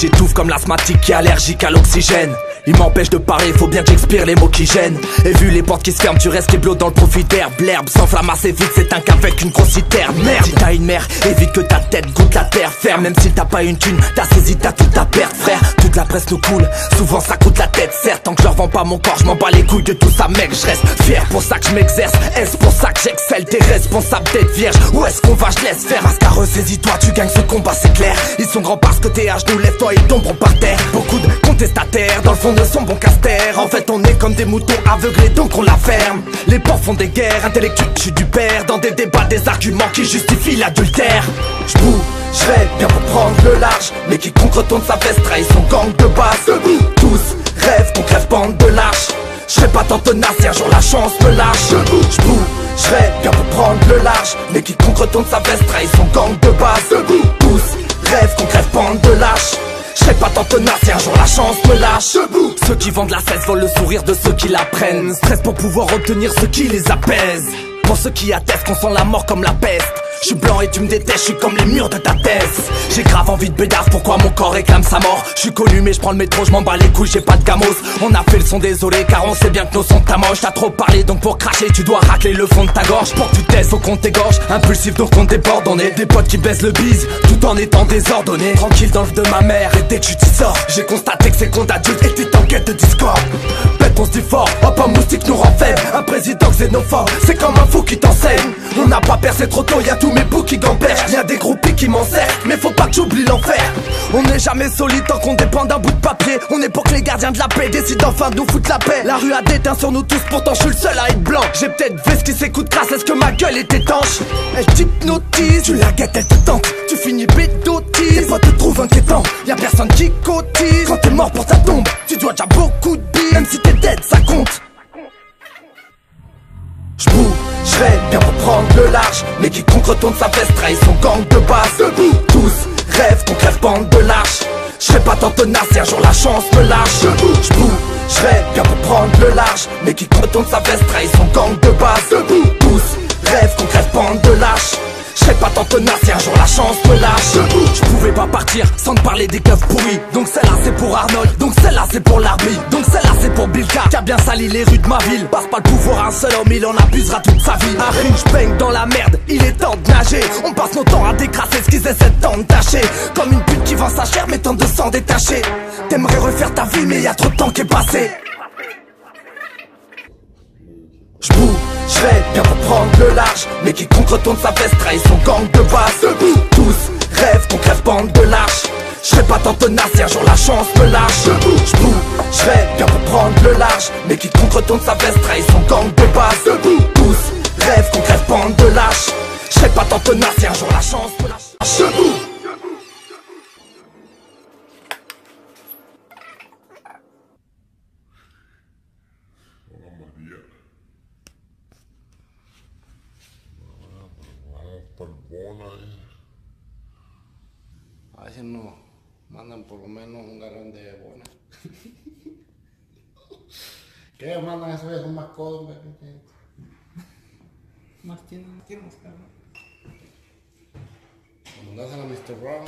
j'étouffe comme l'asthmatique qui est allergique à l'oxygène. Il m'empêche de parler, faut bien que j'expire les mots qui gênent. Et vu les portes qui se ferment, tu restes qui dans le profitaire. Blherbe s'enflamme assez vite, c'est un qu'avec une grosse. Merde, si t'as une mère, évite que ta tête goûte la terre ferme. Même si t'as pas une thune, t'as saisi, t'as tout à perdre, frère. Toute la presse nous coule, souvent ça coûte la tête, certes. Tant que je revends pas mon corps, je m'en bats les couilles de tout ça, mec. Je reste fier pour ça que je m'exerce. Est-ce pour ça que j'excelle? T'es responsable d'être vierge. Où est-ce qu'on va, je laisse faire. Mascar, ressaisis-toi, tu gagnes ce combat, c'est clair. Ils sont grands parce que t'es à genoux, lève-toi et tomberont par terre. Beaucoup de contestataires, dans le fond de son bon caster. En fait, on est comme des moutons aveuglés, donc on la ferme. Les porcs font des guerres intellectuelles, je du père. Dans des débats, des arguments qui justifient l'adultère. J'bouge, j'rêve bien pour prendre le large. Mais qui retourne sa veste trahit son gang de base. Tous rêvent qu'on crève bande de lâches. J'serais pas tant tenace si un jour la chance me lâche. J'bouge, j'rêve bien pour prendre le large. Mais qui retourne sa veste trahit son gang de base. Tous rêvent qu'on crève bande de lâches. J'serais pas tant tenace un jour la chance me lâche. Ceux qui vendent la cesse volent le sourire de ceux qui la prennent. Stress pour pouvoir obtenir ce qui les apaise. Pour ceux qui attestent qu'on sent la mort comme la peste je suis blanc et tu me détestes, je suis comme les murs de ta thèse. J'ai grave envie de bédard, pourquoi mon corps réclame sa mort? Je suis connu mais je prends le métro, je m'en bats les couilles, j'ai pas de gamos. On a fait le son désolé car on sait bien que nos sons moche T'as trop parlé donc pour cracher tu dois racler le fond de ta gorge. Pour que tu testes au compte t'égorge Impulsif donc on déborde, on des potes qui baissent le bise Tout en étant désordonné. Tranquille dans le de ma mère et dès que tu t'y sors J'ai constaté que c'est compte adulte et t'es en quête de discord. Bête on se dit fort, nous Un président xénophobe, c'est comme un fou qui t'enseigne. On n'a pas percé trop tôt, y'a tout mes bouts qui gambergent. Y'a des groupies qui m'en servent Mais faut pas que j'oublie l'enfer. On n'est jamais solide tant qu'on dépend d'un bout de papier. On est pour que les gardiens de la paix décident enfin de nous foutre la paix. La rue a déteint sur nous tous Pourtant je suis le seul à être blanc. J'ai peut-être fait ce qui s'écoute grâce Est-ce que ma gueule est étanche. Elle t'hypnotise Tu la guettes elle te tente. Tu finis bédotise Tes potes te trouvent inquiétant Y'a personne qui cotise. Quand t'es mort pour ta tombe Tu dois déjà beaucoup de billes. Même si t'es dead ça compte J'rêve bien pour prendre le large. Mais qui retourne sa veste trahit son gang de base. Debout, tous rêvent qu'on crève bande de lâches. J'serais pas tant tenace si un jour la chance me lâche. J'bouge, j'rêve bien pour prendre le large. Mais qui retourne sa veste trahit son gang de base. Debout, tous rêvent qu'on crève bande de lâches. J'serais pas tant tenace un jour la chance me lâche. Je pouvais pas partir sans te parler des keufs pourris. Donc celle-là c'est pour Arnold, donc celle-là c'est pour l'arbi qui a bien sali les rues de ma ville. Passe pas le pouvoir à un seul homme, il en abusera toute sa vie. Un ring baigne dans la merde, il est temps de nager. On passe nos temps à décrasser ce qu'ils essaient de t'entacher Comme une pute qui vend sa chair mais tente de s'en détacher. T'aimerais refaire ta vie mais y a trop de temps qui est passé. J'bouge, j'rêve bien pour prendre le large Mais qui retourne sa veste trahit son gang de base. Tous rêvent qu'on crève bande de lâches. J'serais pas tant tenace si un jour la chance me lâche. J'bouge, le large Mais qui retourne sa veste trahit son gang de base. Tous rêvent qu'on crève bande de lâches. J'serais pas tant tenace un jour la chance me lâche. A ver si nos mandan por lo menos un de. ¿Qué, hermano? Eso ya son más codos. Más tiene, tiene más carne. Cuando a Mr. Brown.